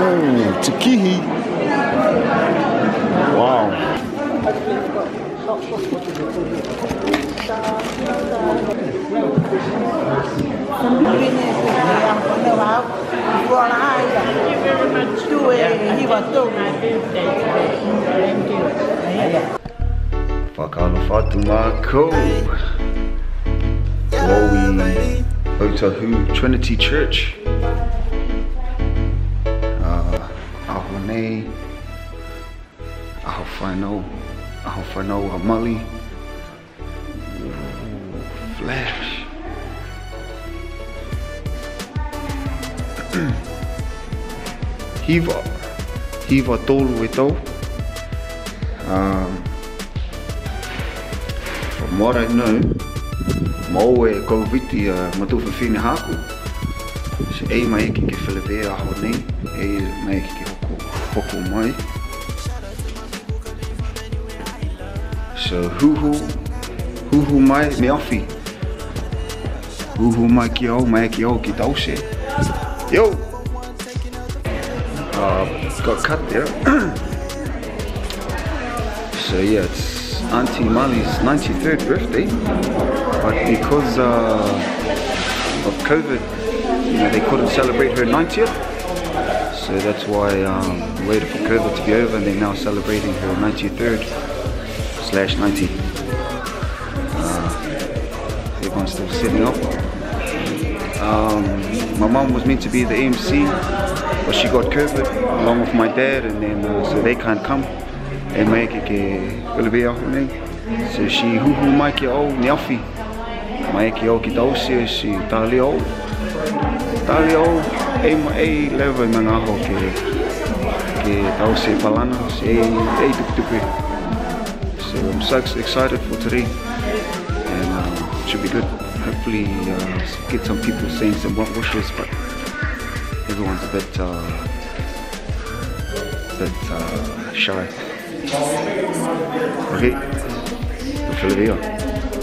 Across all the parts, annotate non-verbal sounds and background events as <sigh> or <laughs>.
Ooh, Takihi. Wow. Whakalo whatu mākou. Woi Otahu Trinity Church. May, Alfano, Alfano Amali, Flash. <clears throat> Hiva, Hiva Tolwito. Um, from what I know, Moe e Koviti uh, Matufa Fini Haku. Dus één maar ik keer verleer, nee, één maar mai. So huhu, huhu mai me awhi. Huhu mai ki au, mai ki au ki tause. Yo! Uh, got cut there. <coughs> so yeah, it's Auntie Mali's 93rd birthday, but because uh, of COVID, you know, they couldn't celebrate her 90th. So that's why um, waited for COVID to be over and they're now celebrating her 93rd slash 90. Uh, everyone's still sitting up. Um, my mom was meant to be the MC, but she got COVID along with my dad, and then uh, so they can't come. And mai ke ke Olivia aho nei. So she huhu mai ki au ni awhi. Mai ki au ki tausia si tali au. Tali au e ma e lewa i mga aho ke ke tausia palana, si e e tuku tuku. So I'm so excited for today, and uh, should be good. Hopefully, uh, get some people saying some well wishes, but everyone's a bit, uh, bit uh, shy. Okay, video.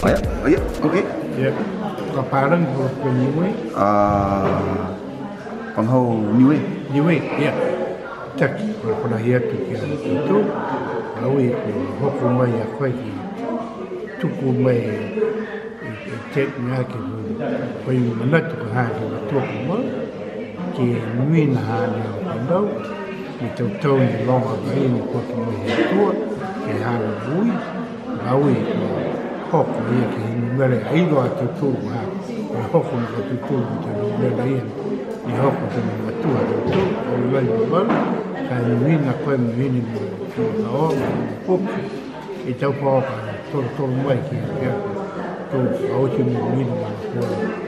Oh yeah, oh yeah, okay. Kaparan ko ko niwe, Uh, pangau niwe. Niwe, kore Tak, hi atu ki a kira Au e itu hoko mai a koe ki tuku mai tek ngaki tu, kau yang mana tu Ki tu tuku mai, ke min hanya pangau, kita tahu ni lama kau ini kau Ki mai tu, Au e bui, hoko itu hoku ya ke ini mana, itu atau tu kahang, kau hoku mai tu tu kita mana ini. يهاقوا يمتوها يمتوها ويملوا البر فيمين أقوام يمين النهار والفوق يتوقع طول طول مايكي طول عوتي من مين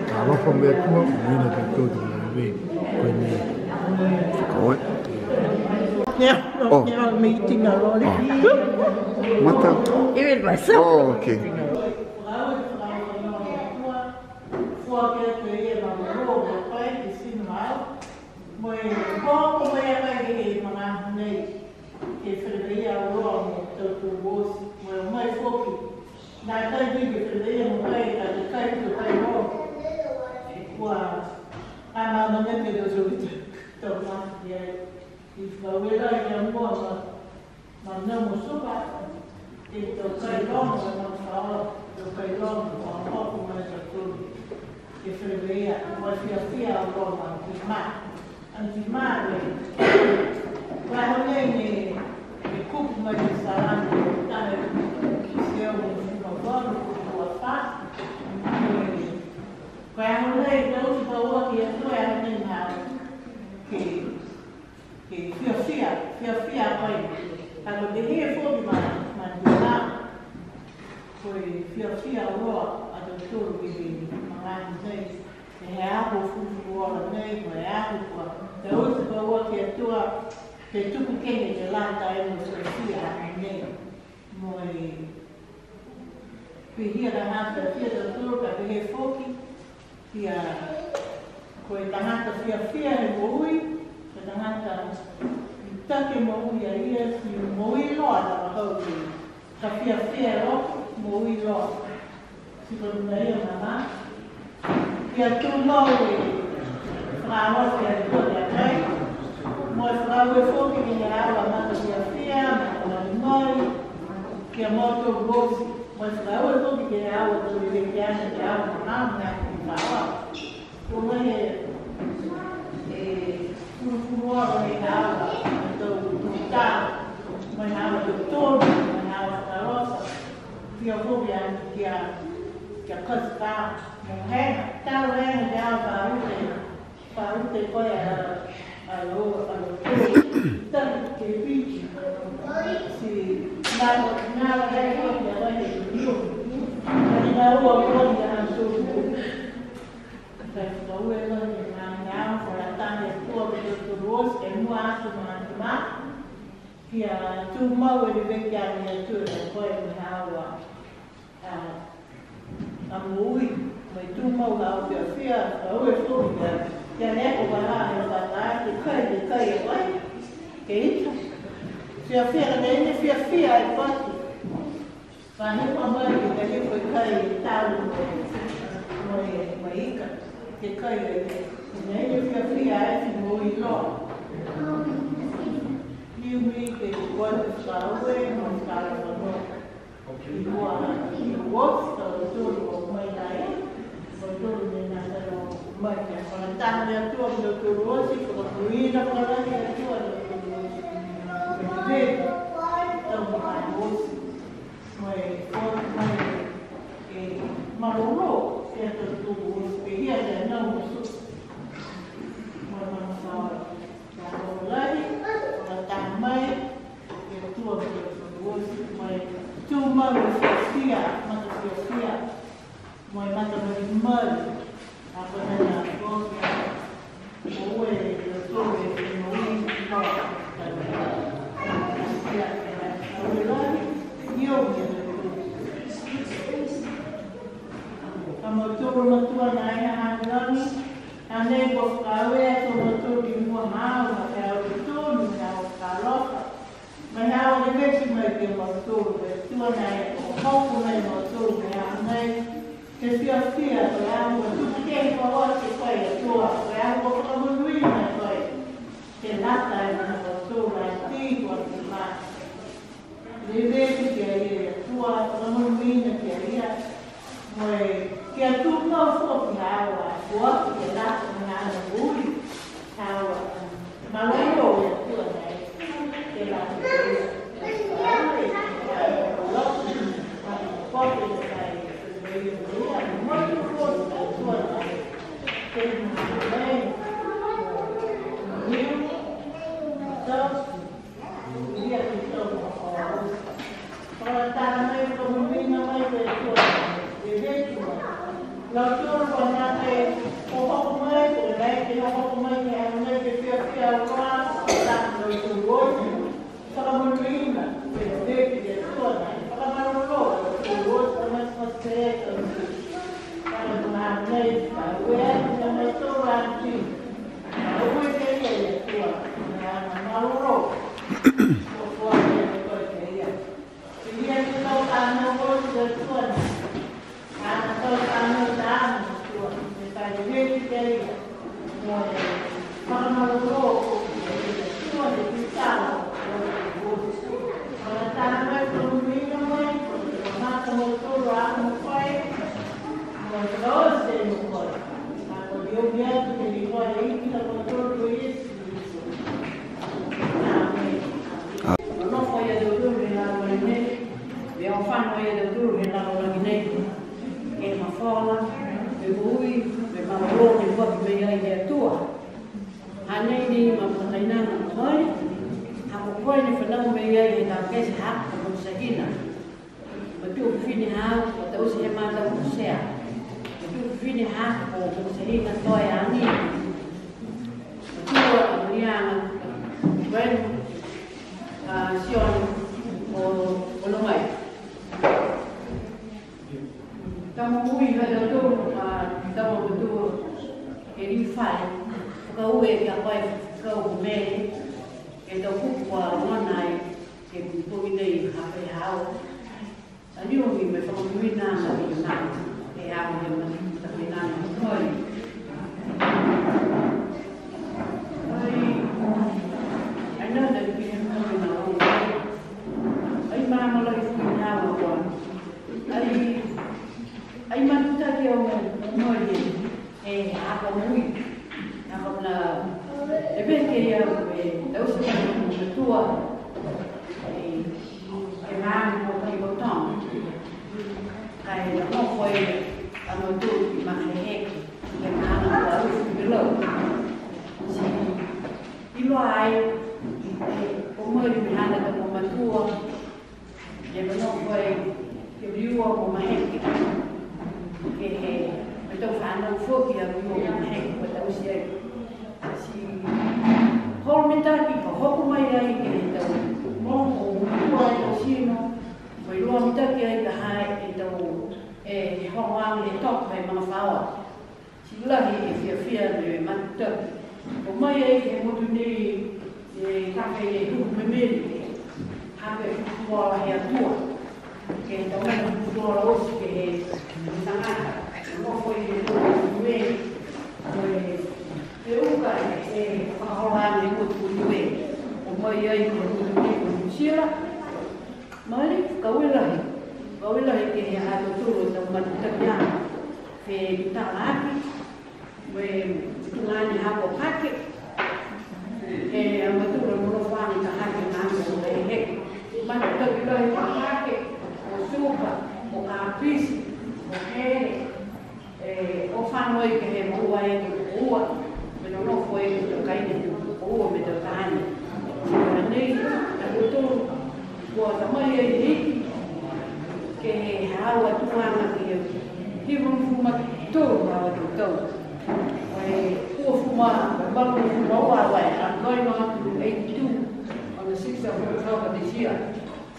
تعرفهم يتوها ومين تتوت من البيت كوي Yeah, oh. yeah, meeting already. Oh. What the? Even myself. Oh, okay. cosa, mandiamo su parte e toccaiamo la nostra ora, toccaiamo un po' come le persone che prevea qualsiasi roba antimare, antimare, quando viene le cucme che saranno tale che sia un buono, un buon fatto, quando lei non si trova nei. E he aho fufu ora nei, mo e aho kua. Te utu pa ua ki atua, te tuku kene te lanta e mo te fia a nei. Mo e pihia da hata fia te tōru ka pehe he fōki, kia e tangata fia fia he mo ui, te tangata take mo ui a ia si mo ui loa na mahau ki ka fia fia ro mo ui loa. Si ko na ia na que tudo novo e frágil, que é tudo de aqui. Mas frágil é que vinha a água, mata minha a minha que é morto o bolso. Mas frágil é fogo que vinha a água, que vinha a água, que vinha que vinha a água, que vinha tu mau e rive ki ni e tu e koe me hawa. A mui, mai tu mau la au fia fia, a ue fuku ka, kia neko eko wala ane o bata a ki kai ni kai e koe, ke ito. Fia fia, ane ene fia fia e pati. Fa mai ki ka hiko e kai e tau e mai e maika, ke kai e kai. Ane ene fia fia e ti loa. few weeks it was traveling on Salvador. Okay. He was the tour of my life, but during the national market. When the tour of the Kurosi, it was really a of the Kurosi. mai, e o tua me te o tua ngosi, mai, tu mau e fia, mata fia mai mata mai mai,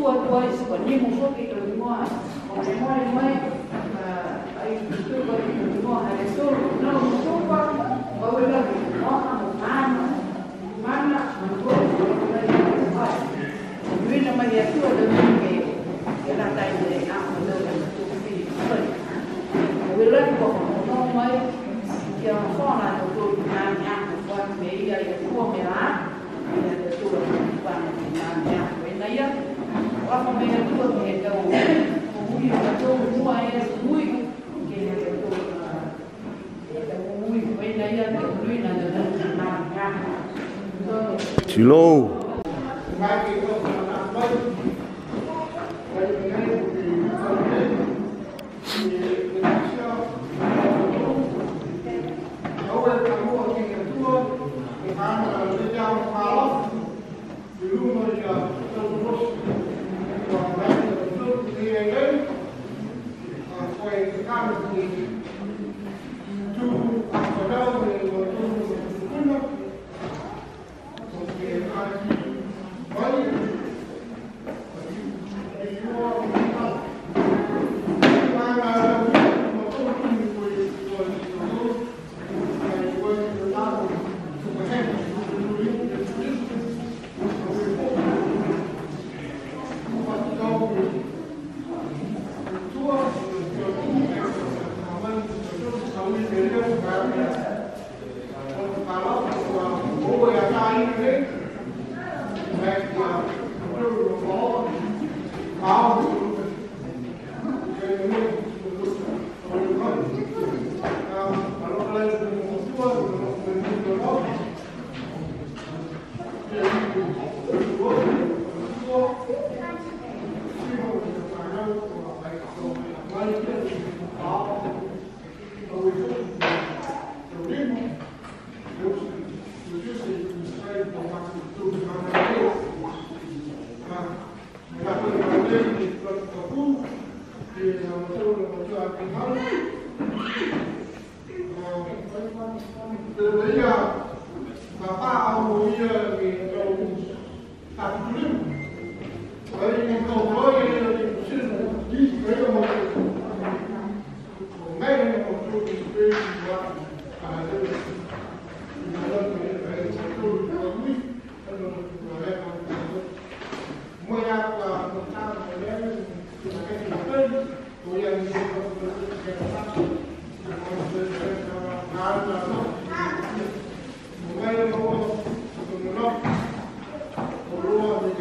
tua tua is ko ni mo so ki to mo a o me mo ni mai ai tu ko ni mo ha le so no mo so pa ba we la ki mo ha mo mana mana mo ko ko la ni pa ni na mai ya tu de ni ke ke la tai de na mo lo de tu fi ko we la ko mo mai ki a fo na to ko na nya ko me ya ya ko me la ya de tu pa na nya na ya Rafa Meyer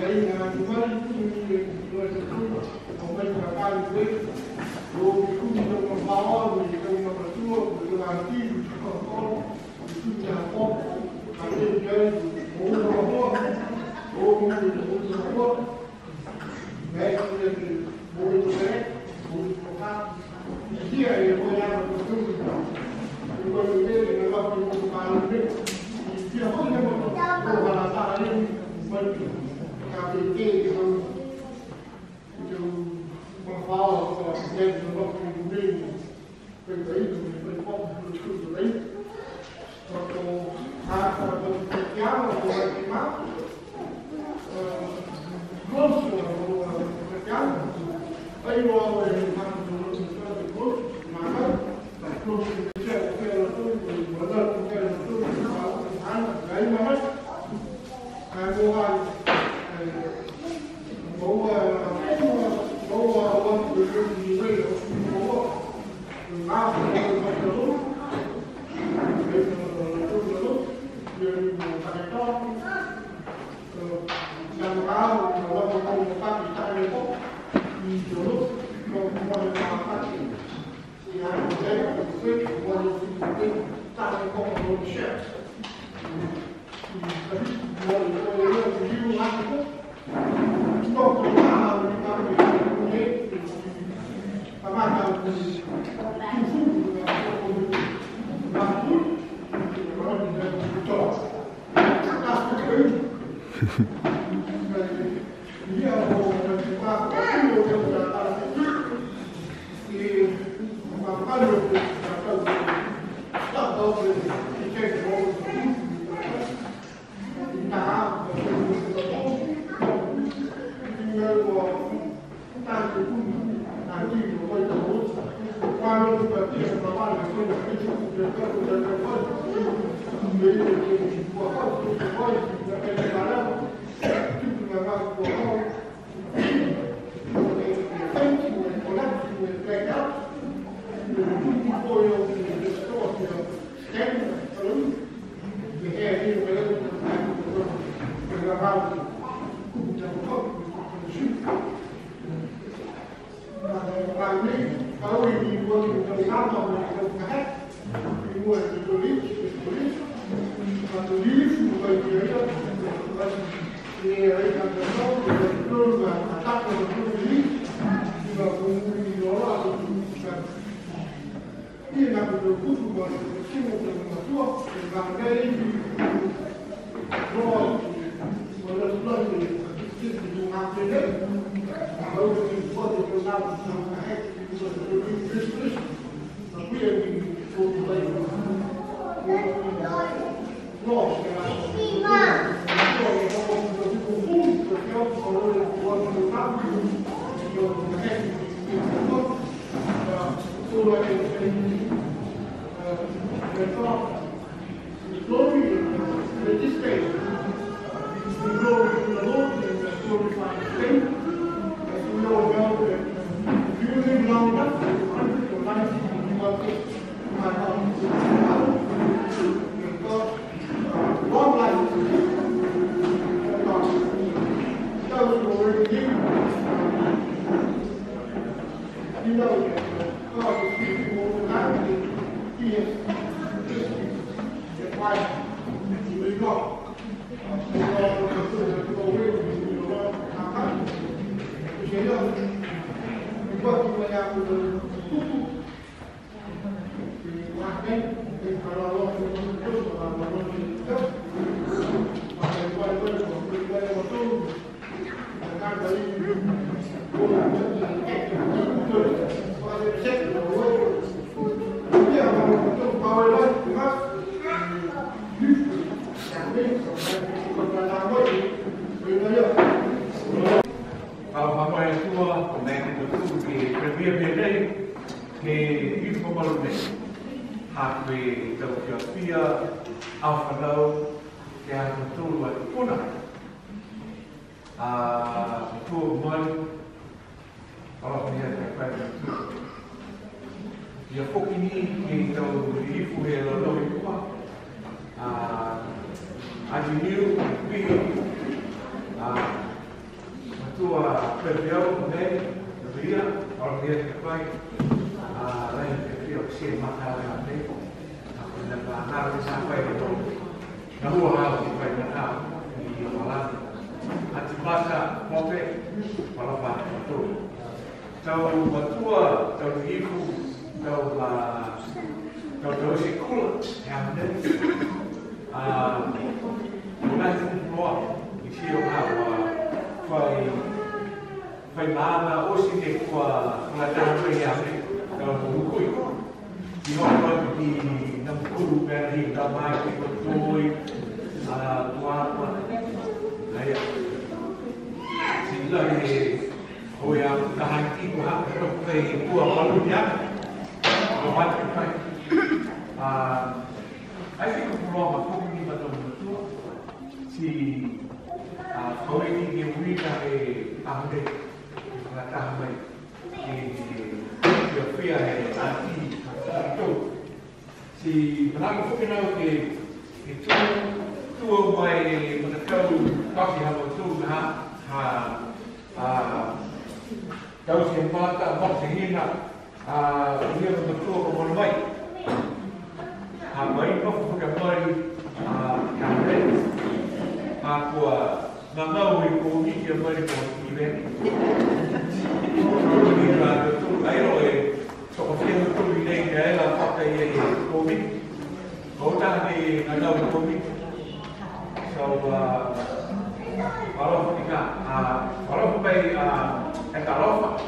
aí na mais de nós fazer o trabalho dele, o estudo de algumas palavras, de alguma pessoa, fazer um artigo, de uma forma, de tudo de rapor, aquele grande, ou um rapor, ou um outro rapor, mestre de muito bem, muito focado, e aí eu 15 <laughs> Thank you. whai e tōru. Nga hua hao te whai na tā, ni i o mara. A te pāta mope, mara pāta e tōru. Tau matua, tau iku, tau la... Tau tau se kula, e a mene. A... Nga i te o hao a whai... Whai māma osi te kua... Nga tāngu e a mene. Tau hukui. Ki hoa kua ki da Guru Berri, da Mike Cotoi, da Tuapa. Đấy ạ. Chính là để hồi là hành thi của hãng độc về của con luôn nhá. Của bạn cũng vậy. À, xin think of mà không như mà đồng chúa. Thì à, tôi thì nhiều nguy là về tạm đề, là tạm mệnh. Thì được phi hệ tạm đi si manako whukinau ke ke tu mai e mana kau kaki hawa tu na ha ha tau se mata mata se hina a ia mana tu o mana mai ha mai pa fuki ka mai a ka re ha ko a na nao e ko ni ke mai ko ki ve ni ra tu ai ro e so ko Gota di Nanda Bumi. So, uh, kalau kita, uh, kalau kita etalofa,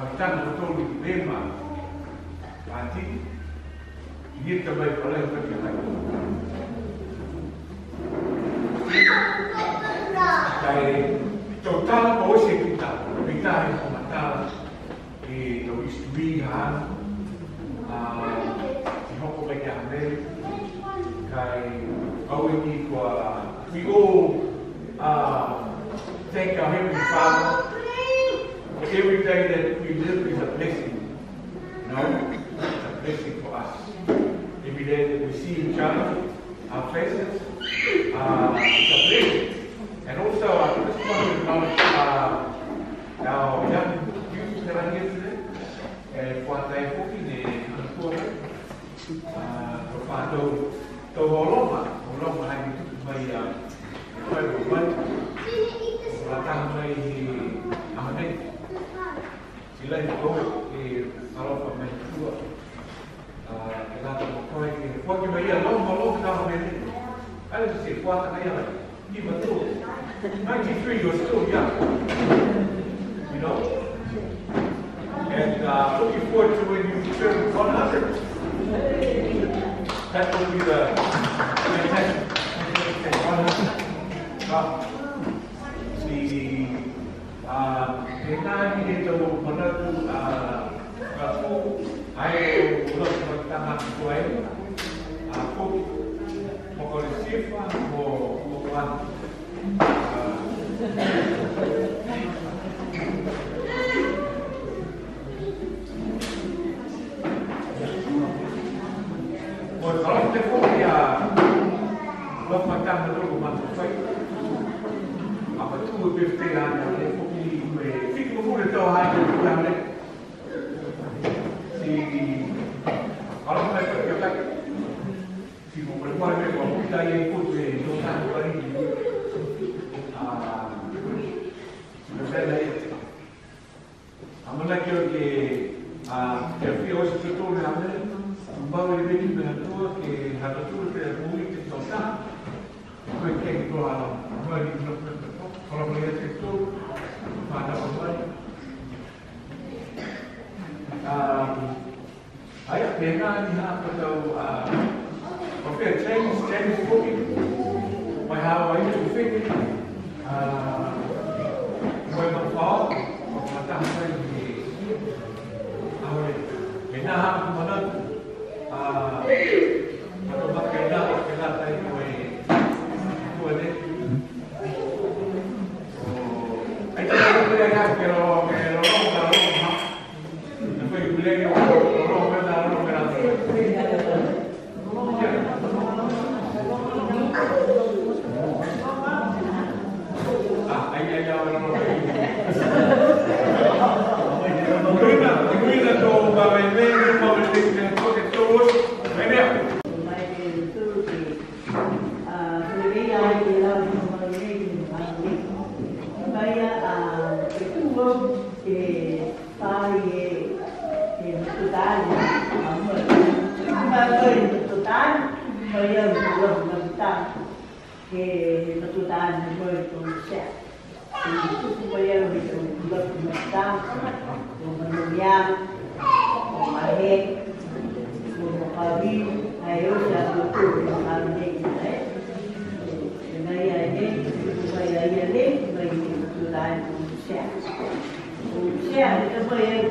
bahkan betul di lima, nanti, ini terbaik oleh kita. Pues ahora te podría no faltarme luego más que soy. A partir de este año, un de ciclo pure de todos años, a el cual me che mi ha fatto danni poi con sé. Tutti vogliono che sono un blocco di stanza, con Manuliano, con Mahè, con Pavino, e io ho dato tutto il maldegno, eh? E Maria è lì, Maria è lì, Maria è fatto danni con sé. Con sé, e poi è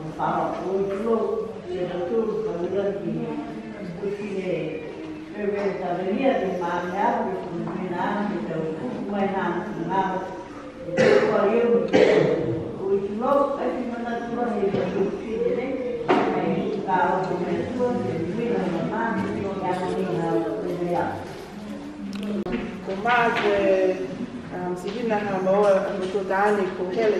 parò, lo soprattutto durante queste preventabili che mangiavano combinati da un mainanti, ma poi io mi chiedo, e mi naturalmente per uccidere, e mi parò come il suo, e mi non mangi, non cammina, Comadre, si vina na mboa mtotani kuhele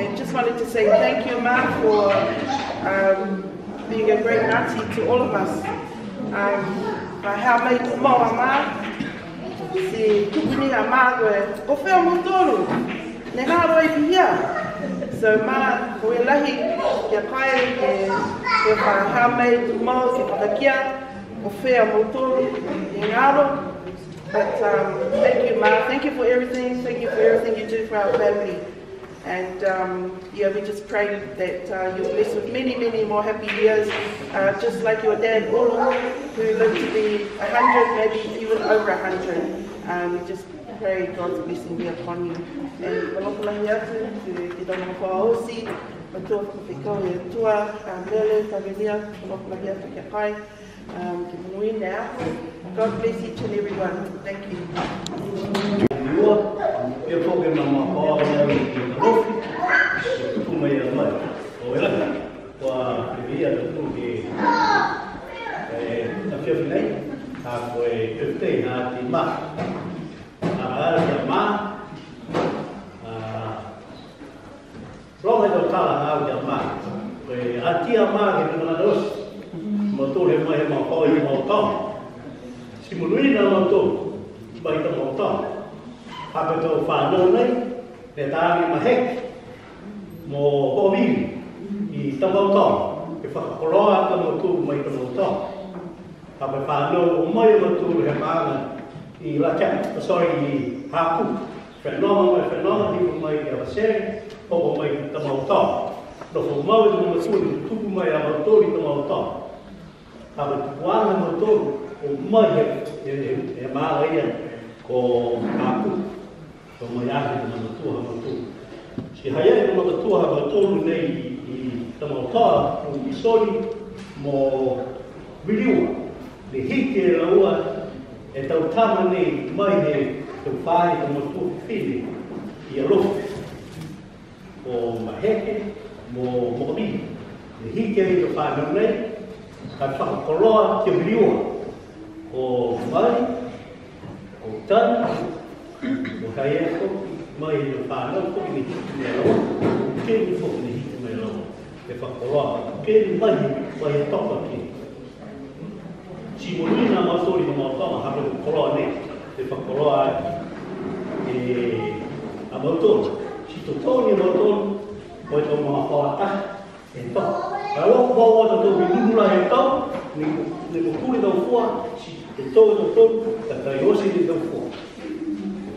and just wanted to say thank you, Ma, for um, being a great auntie to all of us. Um, how made Moa Ma, si kukuni a Ma, ko whea mo tōru, ne haro i pihia. So ma, ko e lahi kia kai e, e whakahame tu mau ki whakakia, o whea mo tōru i ngaro. But um, thank you, Ma. Thank you for everything. Thank you for everything you do for our family. And um, yeah, we just pray that uh, you're blessed with many, many more happy years, uh, just like your dad, Ulu, who lived to be 100, maybe even over 100. Um, we just pray God's blessing be upon you. And kai, um. God bless each and every one. Thank you. lua, e poke na ma paa e ki e rofi, e tupu mai a mai. O e lata, kua e vi a tupu ki e na fiafi nei, a koe e na ti ma. A ara ki ma, a rohe to tala na au ki a ma, koe a ti ma ki tupu na dosi, ma tole mai e ma paa e ma o tau. Simonuina papetou whanau nei, te tāri mahek, mō hōmiri, i tamau tōng, i whakakoroa tamo mai tamau tōng. Tāpe whanau o mai o he māna i laka, oh, sorry, i hāku, whenoma mai whenoma ni o mai e wasere, o o mai tamau tōng. No ho mau e tamau tū, i tūku mai a matori tamau tōng. Tāpe tūkuāna matoru, o mai he, e, e, e māra ia, o hāku ka mai ahi ka mana tua hawa tū. Si hai ai ka mana tua hawa tōru nei i tamautā, o i soli mo viliua. le hike e laua e tau tāna nei mai he tau pāhi ka mana tua pili i a lofi. Mō maheke, mo mōri, le hike e tau pāhi nei, ka whakakoroa te viliua o mai, o tani, một cái không mời được phá nó không bị hít mẹ nó kêu phụ bị hít mẹ nó để phật có lo kêu mây mây tóc là kì chỉ muốn như là mà tôi mà tao mà học được có lo này để phật có lo ai à bảo tôi chỉ tụt tôi như bảo tôi bởi tôi mà họ ta để tóc đó là bao cho tôi bị đúng là hiện tóc mình mình cũng không được đâu qua chỉ để tôi tôi tôi là thầy ô sinh được đâu qua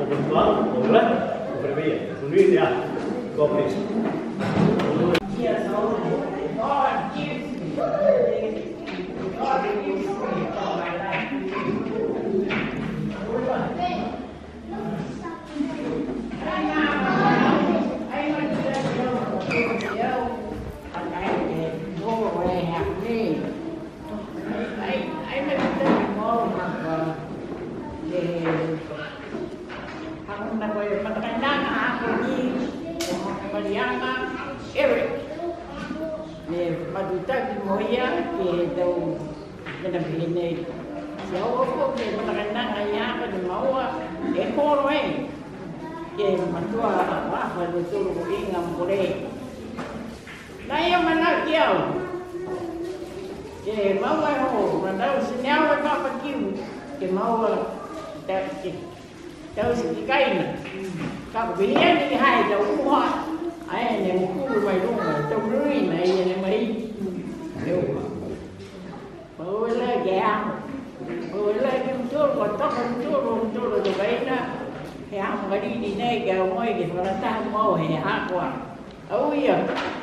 o puntual o violenta, ho preveia, és un ideal, com na bihinay. Siya ako ko, kaya để na, kaya ako ng mawa. E poro eh. Kaya matua, wafa, nusuro ko ingam ko rin. Naya manakyaw. Kaya mawa ho, manaw, sinawa papakiw. Kaya mawa, tao sẽ cái cây này các vị đi hai đầu hoa ai này một khu mày luôn ở trong lưới này này mày hiểu không Böyle yağmur. Böyle yumtur, kotak yumtur, yumtur da bayna. Yağmur galini ne gavmoy ki farata mo he akwa. Au ya,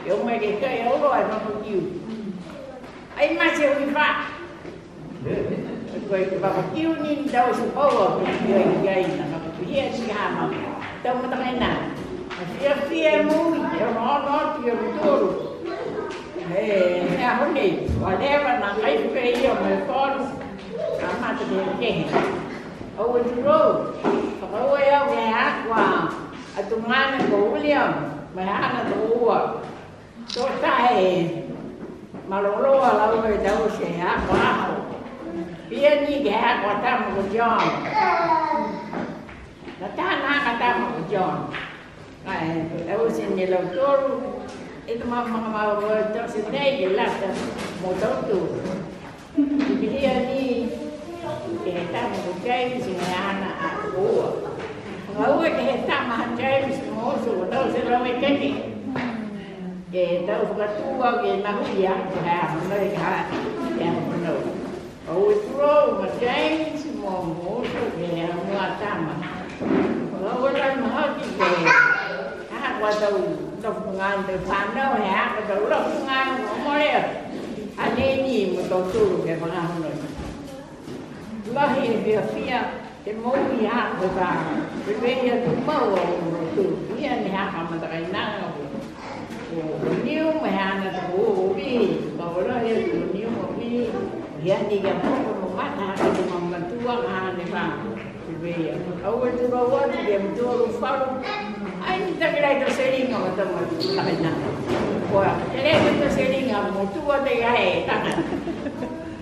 yo me que kai au lo no contiu. Ai ma se ui fa. Koi ba kiu ni dau su pawa ki ai ai na ka tu ye si mà ma. Tamo ta na. Fia fia mu, yo no no ti yumtur. Only whatever na life pray of my thoughts, I'm not to be again. I would grow. Kalau ya me aqua, atungan ko William, me ana tuwa. So sai malolo ala we dau se aqua. Pia ni ge aqua tam ko John. Na ta na ka tam ko John. Ai, eu sin ni lo toru itu mah mah mah motor sini jelas motor tu. Jadi ni kita mengkai di sini anak aku. Ngau kita mengkai di semua sudah sudah mengkai. Kita sudah tua kita yang dah mereka yang penuh. Oh itu mengkai semua motor yang muat sama. Kalau orang mahu kita, ah, wadah topungante panda ya kada ura pungan ngomore ane ni mo to tu ke mana hono la he dia fia ke mo ni ha ko ta be be ya tu ma wo mo tu ni ane ha ka ma ta kai na ko ni mo ha na ta wo bi ba wo la he tu ni mo bi ya ni ya mo mo ma ta ka tu mo ma tu wa ha ne ba be ya awal tu ba wa ni ya mo tu fa あんたぐらいのセリンガもとも食べたの。こう、テレビのセリンガもともでやえたな。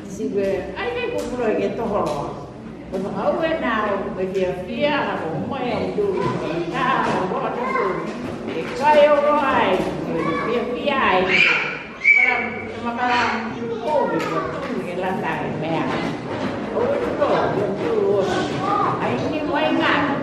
すぐ、あれが心がところ。この青がな、めぎゃ、ピアノ、お前をどうしたら、おばあちゃん。でかいおろあい、ピアピアい。こら、まから、こう、こう、げらんだい、めや。おいしそう、よく、あいにもいが。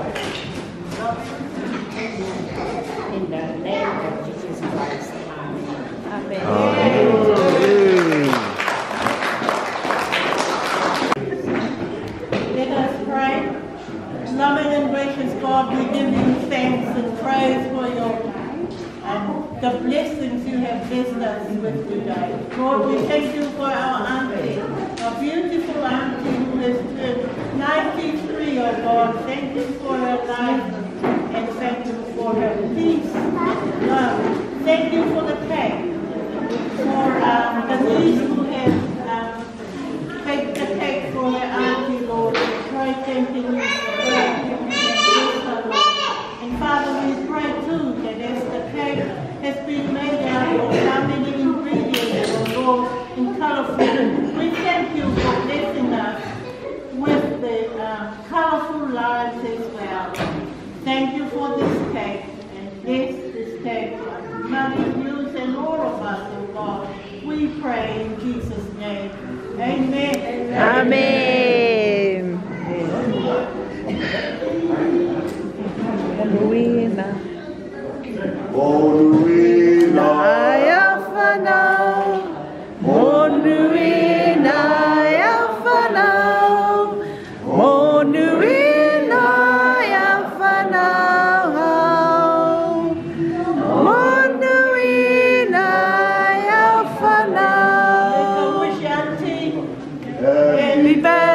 Happy birthday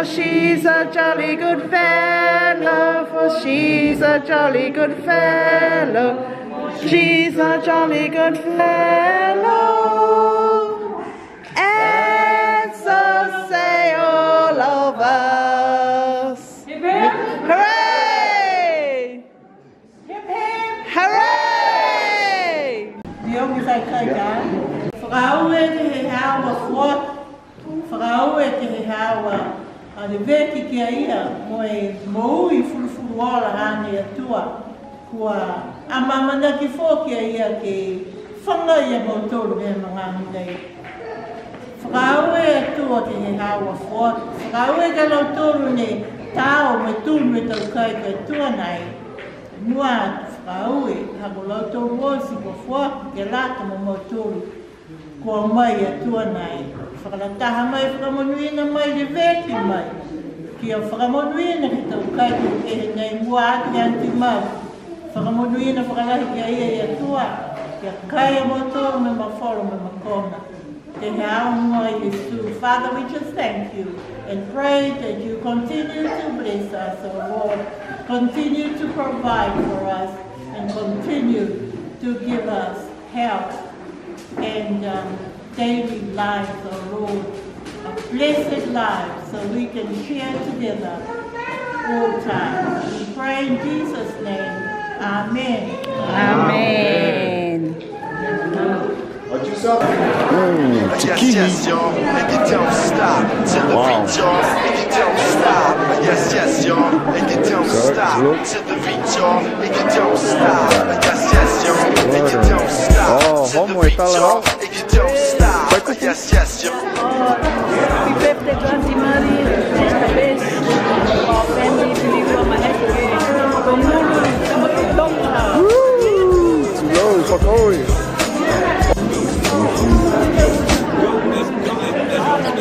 For she's a jolly good fellow, for she's a jolly good fellow, she's a jolly good fellow. And so say all of us. Hooray! Hooray! Jongens uit Kajaan. Vrouwen die houden voort. Vrouwen die houden. a le vē kikia ia mo e moui fulufulu ora hāne atua kua a mamana ki fōkia ia ke whanga ia mautoro mea mga hundai. Whakaue atua ke he hawa fōt, whakaue ka mautoro ne tāo me tūnu e tau kai ka atua nei. Mua whakaue, hako mautoro o si kua ke lāta mo mautoro kua mai atua nai. Whakalataha mai whakamonuina mai le veki mai. Kia whakamonuina ki tau kai ke he nei mua ati anti mai. Whakamonuina whakalahi kia ia ia tua. Kia kai e motoru me mawhoro me makona. Te hea mua i Yesu. Father, we just thank you and pray that you continue to bless us, oh Lord. Continue to provide for us and continue to give us health and um, daily lives. A blessed life so we can share together all time. We pray in Jesus' name. Amen. Amen. What you saw? Yes, yes, yo. And you don't stop till the wow. beat, yo. And you don't stop. Yes, yes, yo. And you don't stop till the beat, yo. And you don't stop. Yes, yes, yo. And you don't stop. Oh, homo está lá. And you don't stop. Yes, yes, yo. Happy birthday,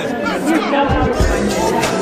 Let's go!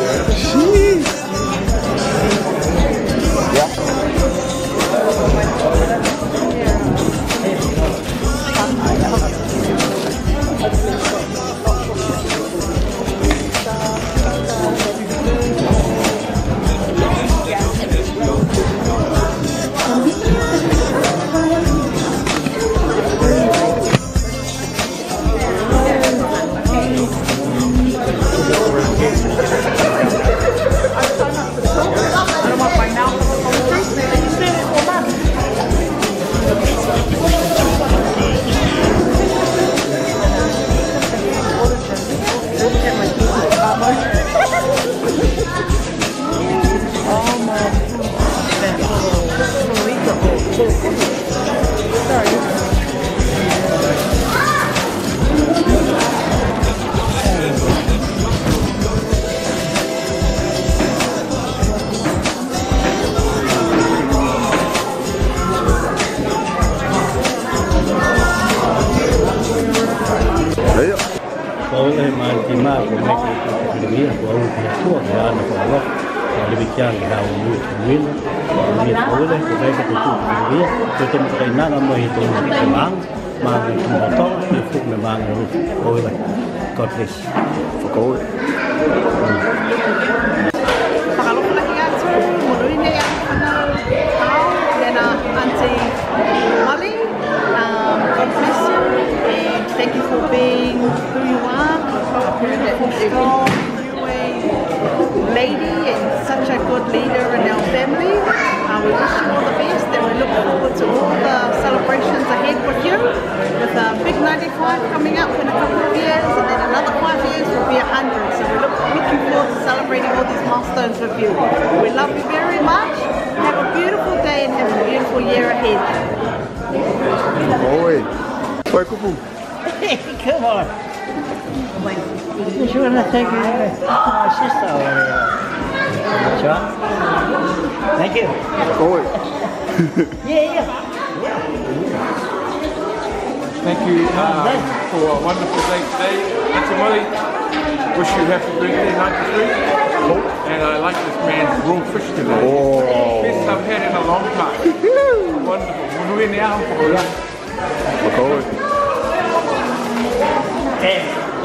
Thank you. Oh, she's? Thank you. Oh, yeah, yeah. Thank you uh, for a wonderful day today. Auntie Mali, wish you happy birthday, 93. And I like this man's raw fish today. Oh. Best I've had in a long time. <laughs> Wonderful. We're now for a Look forward.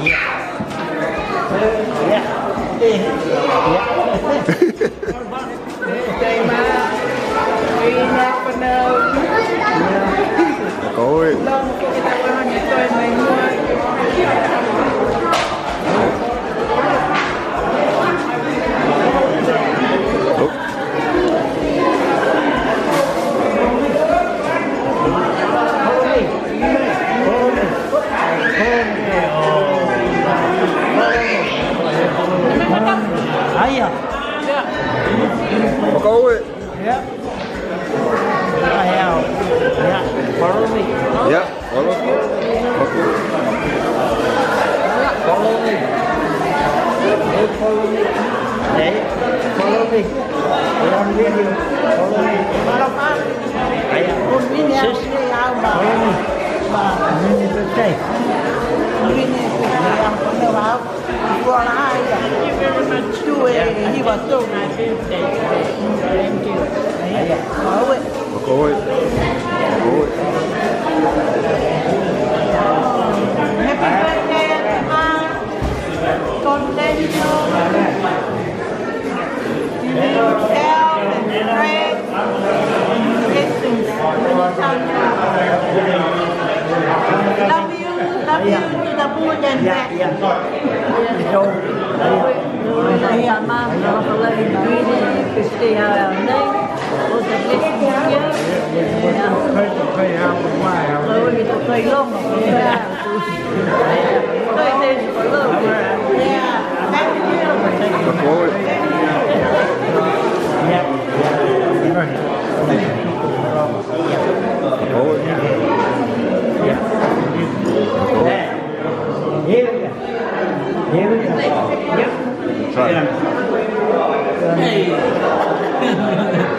Yeah. Yeah. <laughs> Yeah. Oh, yeah. follow me they follow me they follow me they on video follow me I am sis follow thank you need to say Cô ơi, cô ơi. Zo, hier to maandag alleen. Christina en Sorry. Hey.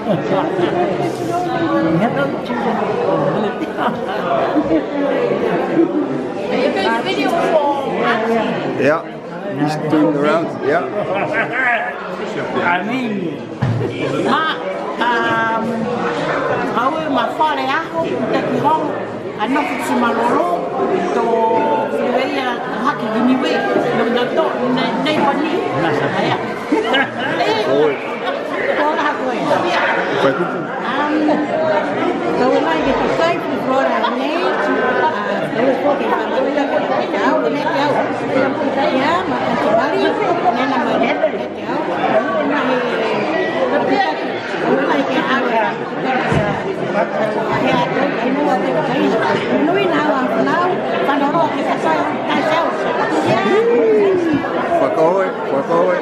Hello, <laughs> video Yeah. He's doing the rounds. Yeah. I mean, ma, um, aue ma whare aho, taki hong, ano ki si maroro, to whiweia haki giniwe, no no to, nei nei pani. Aya. <laughs> Oi. Ko ha koe. Quite quickly. Um, so we like it to say we brought our name to uh, they were talking about we like it to go, we let go. Yeah, mà thành chủ bari, nên là mình hết rồi hết kéo. Hôm nay rất tiếc, hôm nay cái áo là Yeah, I know what they were saying. You know it now, I'm now, but I don't know if that's all myself. Yeah. Fuck over, fuck over,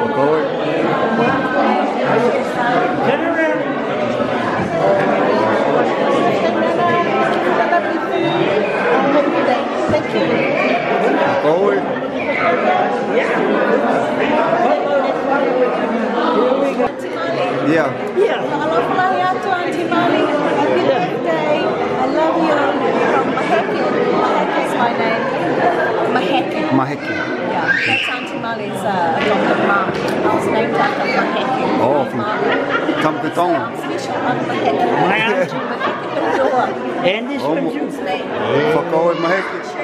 fuck over. Dinner away. Yeah. Yeah. Hello, Flaviato, Auntie Mali. Happy birthday. I love you. From is my name. Yeah, that's Auntie Mali's uh, adopted mom. I was named after. Oh, from Tampetong. Special on Maheki. My auntie. Maheki. <laughs> And this one too. Fuck away, Maheki. Whakawhawaiak rai mama, rau ke tau tau ronga ni kua whakia ki a tua mau, i uni ni ke tūmau hau a manoro, me hau a sino, whakau kua wherebeia te tū tū nei, whakanui na mahi a tua hau mui. Love you, Auntie Ma.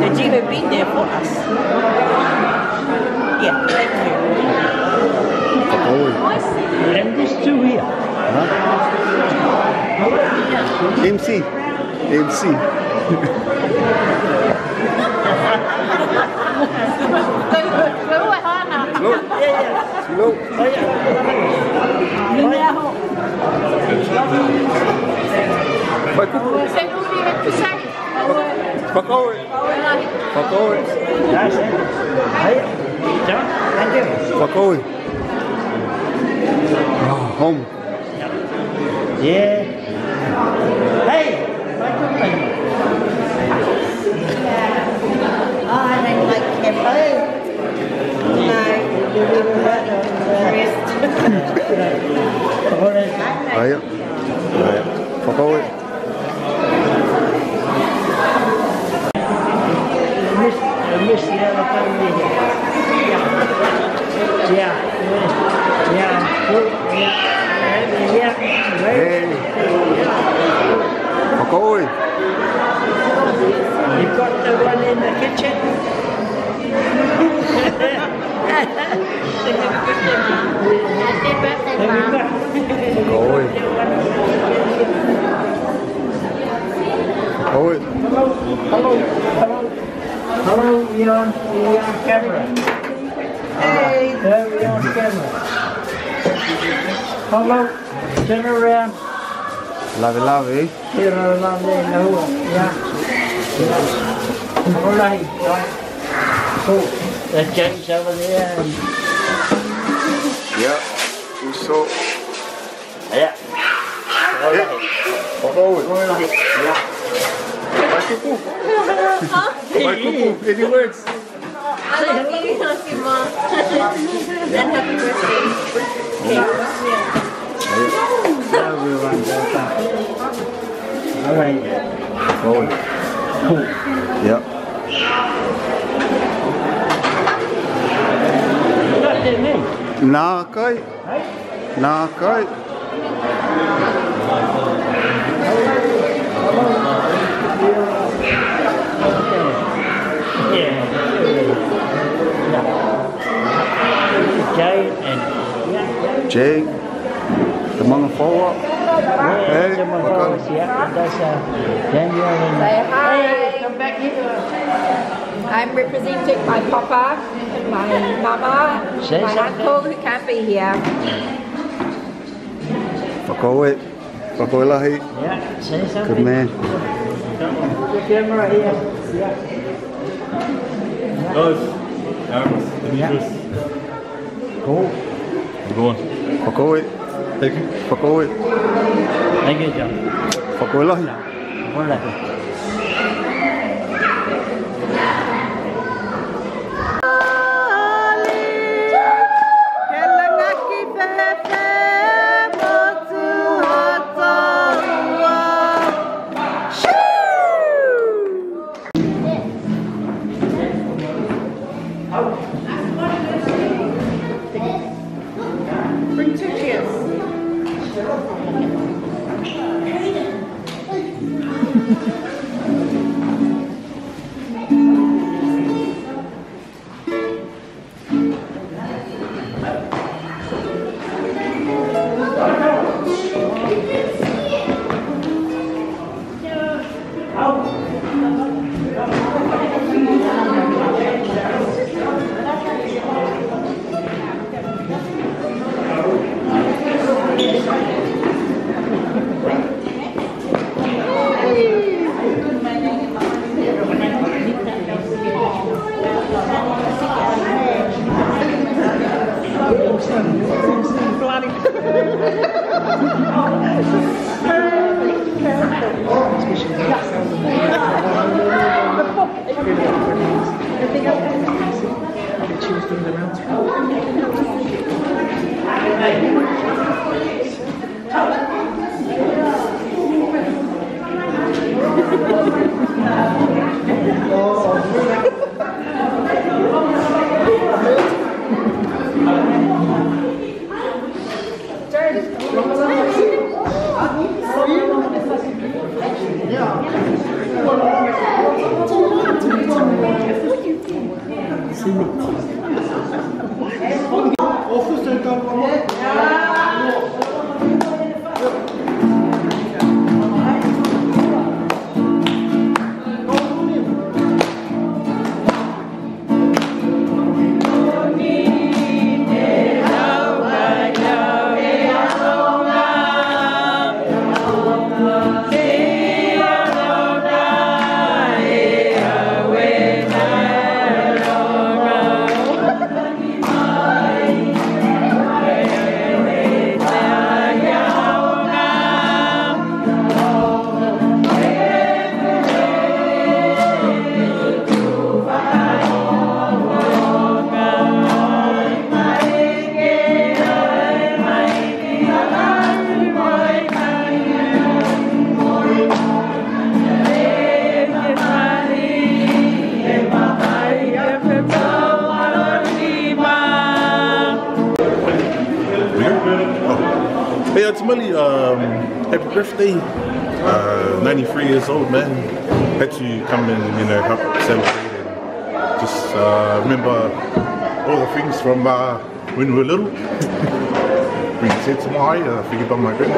That you have been there for us. Yeah, thank you. Fuck. And this too here. MC. MC. Slow. Slow. Vai kupu. Fuck away. Fuck away. Fuck away. Ah, home. Yeah. Hey, my company. I don't like Kempo. Oh. No, you didn't hurt the wrist. Ayo. Ayo. Fuck away. miss, I miss the other family here. Yeah. Yeah. Hey. You got the one in the kitchen? Hello, hello, hello, you're on, you're on camera. Hey. There we on camera. Hello, turn around. Love it, love it. Here around there, no, yeah. yeah. All right, right. Cool. That's James over there. And, Yeah. We saw. yeah. All Hey. right. Fuck away. All right. Yeah. Vai kupu. Vai kupu. Any words? I love you, Auntie Mom. and happy birthday. everyone goes back. Arrange it. Forward. Cool. Yep. Knock it. Knock it. Yeah. Giant and Jake. The mga forward. Hey, Say hi. Come back here. I'm representing my papa and my mama, Say my something. uncle who can't be here. Whakaoe. Whakaoe lahi. Yeah, say something. Good man. The camera here. Yeah. Guys, Alex, Demetrius. Cool. I'm going. Whakaoe. Thank you. Whakaoe. Thank you, John. Whakaoe lahi. One letter. Merci. Uh, forget my granddad,